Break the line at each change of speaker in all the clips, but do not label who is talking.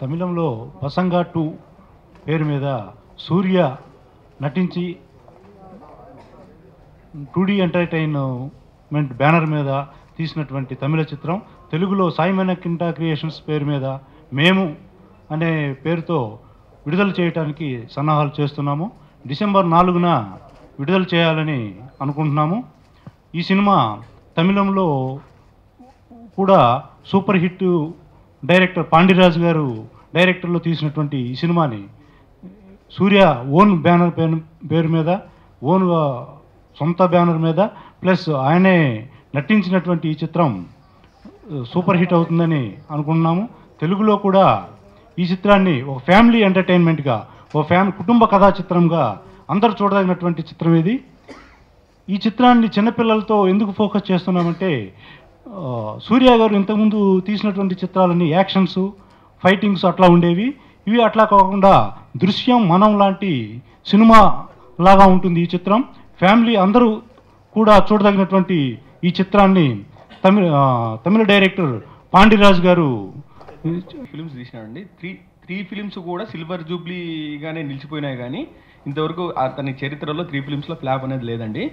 తమిళంలో పసంగా టూ పేరు మీద సూర్య నటించి టూడీ ఎంటర్టైన్మెంట్ బ్యానర్ మీద తీసినటువంటి తమిళ చిత్రం. తెలుగులో సాయి మెనకింటా క్రియేషన్స్ పేరు మీద మేము అనే పేరుతో విడుదల చేయడానికి సన్నాహాలు చేస్తున్నాము. డిసెంబర్ నాలుగున విడుదల చేయాలని అనుకుంటున్నాము. ఈ సినిమా తమిళంలో కూడా సూపర్ హిట్ డైరెక్టర్ పాండిరాజు గారు డైరెక్టర్లో తీసినటువంటి ఈ సినిమాని సూర్య ఓన్ బ్యానర్ పేరు పేరు మీద ఓన్ సొంత బ్యానర్ మీద ప్లస్ ఆయనే నటించినటువంటి ఈ చిత్రం సూపర్ హిట్ అవుతుందని అనుకుంటున్నాము. తెలుగులో కూడా ఈ చిత్రాన్ని ఒక ఫ్యామిలీ ఎంటర్టైన్మెంట్గా ఒక ఫ్యామిలీ కుటుంబ కథా చిత్రంగా అందరూ చూడదగినటువంటి చిత్రం ఇది. ఈ చిత్రాన్ని చిన్నపిల్లలతో ఎందుకు ఫోకస్ చేస్తున్నామంటే సూర్య గారు ఇంతకుముందు తీసినటువంటి చిత్రాలన్నీ యాక్షన్స్ ఫైటింగ్స్ అట్లా ఉండేవి. ఇవి అట్లా కాకుండా దృశ్యం మనం లాంటి సినిమా లాగా ఉంటుంది ఈ చిత్రం. ఫ్యామిలీ అందరూ కూడా చూడదగినటువంటి ఈ చిత్రాన్ని తమిళ తమిళ డైరెక్టర్ పాండిరాజ్ గారు
ఫిలిమ్స్ తీసినాడండి. త్రీ త్రీ ఫిలిమ్స్ కూడా సిల్వర్ జూబ్లీగానే నిలిచిపోయినాయి కానీ ఇంతవరకు అతని చరిత్రలో త్రీ ఫిలిమ్స్లో ఫ్లాప్ అనేది లేదండి.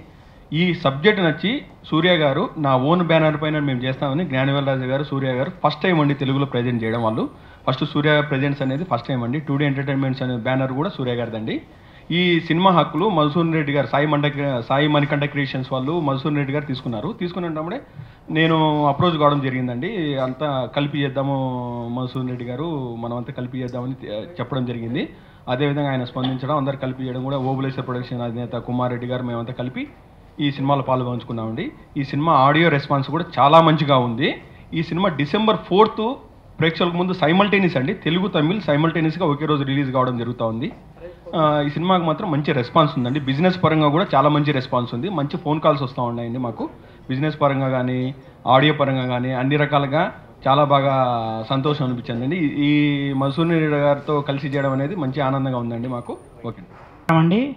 ఈ సబ్జెక్ట్ నచ్చి సూర్య గారు నా ఓన్ బ్యానర్ పైన మేము చేస్తామని జ్ఞానవేల్ రాజు గారు సూర్య గారు ఫస్ట్ టైం అండి తెలుగులో ప్రజెంట్ చేయడం వాళ్ళు. ఫస్ట్ సూర్య ప్రజెంట్స్ అనేది ఫస్ట్ టైం అండి. టూ డే ఎంటర్టైన్మెంట్స్ అనే బ్యానర్ కూడా సూర్య గారిదండి. ఈ సినిమా హక్కులు మధుసూదన్ రెడ్డి గారు సాయి మండ సాయి మణికంఠ క్రియేషన్స్ వాళ్ళు మధుసూదన్ రెడ్డి గారు తీసుకున్నారు. తీసుకున్నప్పుడే నేను అప్రోచ్ కావడం జరిగిందండి. అంతా కలిపి చేద్దాము మధుసూదన్ రెడ్డి గారు మనం అంతా కలిపి చేద్దామని చెప్పడం జరిగింది. అదేవిధంగా ఆయన స్పందించడం అందరు కలిపి చేయడం కూడా ఓబులేశ్వర ప్రొడక్షన్ అధినేత కుమార్ రెడ్డి గారు మేమంతా కలిపి ఈ సినిమాలో పాల్గొంచుకున్నామండి. ఈ సినిమా ఆడియో రెస్పాన్స్ కూడా చాలా మంచిగా ఉంది. ఈ సినిమా డిసెంబర్ ఫోర్త్ ప్రేక్షకులకు ముందు సైమల్టేనియస్ అండి. తెలుగు తమిళ్ సైమల్టేనియస్గా ఒకే రోజు రిలీజ్ కావడం జరుగుతూ ఉంది. ఈ సినిమాకి మాత్రం మంచి రెస్పాన్స్ ఉందండి. బిజినెస్ పరంగా కూడా చాలా మంచి రెస్పాన్స్ ఉంది. మంచి ఫోన్ కాల్స్ వస్తూ ఉన్నాయండి మాకు. బిజినెస్ పరంగా కానీ ఆడియో పరంగా కానీ అన్ని రకాలుగా చాలా బాగా సంతోషం అనిపించిందండి ఈ- మసూని గారితో కలిసి చేయడం అనేది మంచి ఆనందంగా ఉందండి మాకు. ఓకే
అండి.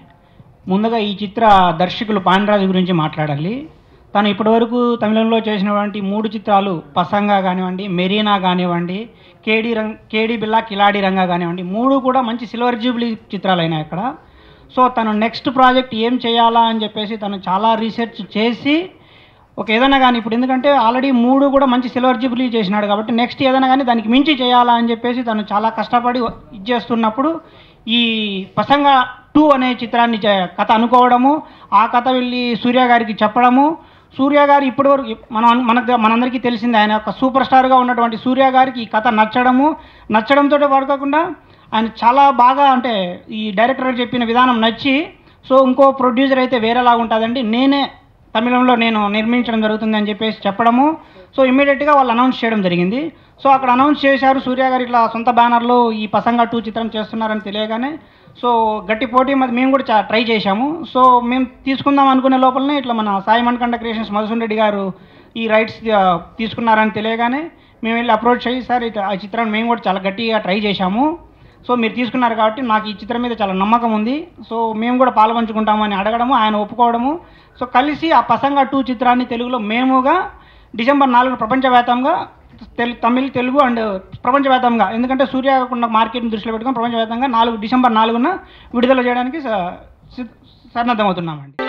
ముందుగా ఈ చిత్ర దర్శకులు పాండరాజు గురించి మాట్లాడాలి. తను ఇప్పటివరకు తమిళంలో చేసినటువంటి మూడు చిత్రాలు పసంగా కానివ్వండి మెరీనా కానివ్వండి కేడి రంగ్ కేడి బిల్లా కిలాడి రంగా కానివ్వండి మూడు కూడా మంచి సిల్వర్ జూబ్లీ చిత్రాలు అయినాయి అక్కడ. సో తను నెక్స్ట్ ప్రాజెక్ట్ ఏం చేయాలా అని చెప్పేసి తను చాలా రీసెర్చ్ చేసి ఒక ఏదైనా కానీ ఇప్పుడు ఎందుకంటే ఆల్రెడీ మూడు కూడా మంచి సిల్వర్ జూబ్లీ చేసినాడు కాబట్టి నెక్స్ట్ ఏదైనా కానీ దానికి మించి చేయాలా అని చెప్పేసి తను చాలా కష్టపడి ఇచ్చేస్తున్నప్పుడు ఈ పసంగా టూ అనే చిత్రాన్ని చే- కథ అనుకోవడము ఆ కథ వెళ్ళి సూర్య గారికి చెప్పడము సూర్య గారు ఇప్పటివరకు మనం మనకు మనందరికీ తెలిసింది ఆయన ఒక సూపర్ స్టార్గా ఉన్నటువంటి సూర్య గారికి ఈ కథ నచ్చడము నచ్చడంతో పడుకోకుండా ఆయన చాలా బాగా అంటే ఈ డైరెక్టర్ చెప్పిన విధానం నచ్చి సో ఇంకో ప్రొడ్యూసర్ అయితే వేరేలాగా ఉంటుందండి. నేనే తమిళంలో నేను నిర్మించడం జరుగుతుంది అని చెప్పేసి చెప్పడము. సో ఇమీడియట్గా వాళ్ళు అనౌన్స్ చేయడం జరిగింది. సో అక్కడ అనౌన్స్ చేశారు. సూర్య గారు ఇట్లా సొంత బ్యానర్లో ఈ పసంగా టూ చిత్రం చేస్తున్నారని తెలియగానే సో గట్టి పోటీ మరి మేము కూడా ట్రై చేశాము. సో మేము తీసుకుందాం అనుకునే లోపలనే ఇట్లా మన సాయి మణికండ క్రియేషన్స్ మధుసూన్ రెడ్డి గారు ఈ రైట్స్ తీసుకున్నారని తెలియగానే మేము వెళ్ళి అప్రోచ్ అయ్యి సార్ ఇట్లా ఆ చిత్రాన్ని మేము కూడా చాలా గట్టిగా ట్రై చేశాము. సో మీరు తీసుకున్నారు కాబట్టి నాకు ఈ చిత్రం మీద చాలా నమ్మకం ఉంది. సో మేము కూడా పాల్పంచుకుంటాము అని అడగడము ఆయన ఒప్పుకోవడము. సో కలిసి ఆ పసంగ టూ చిత్రాన్ని తెలుగులో మేముగా డిసెంబర్ నాలుగు ప్రపంచవ్యాప్తంగా తెలు తమిళ్ తెలుగు అండ్ ప్రపంచవ్యాప్తంగా ఎందుకంటే సూర్యకుండ మార్కెట్ని దృష్టిలో పెట్టుకొని ప్రపంచవ్యాప్తంగా నాలుగు డిసెంబర్ నాలుగున విడుదల చేయడానికి స- సన్నద్ధమవుతున్నామండి.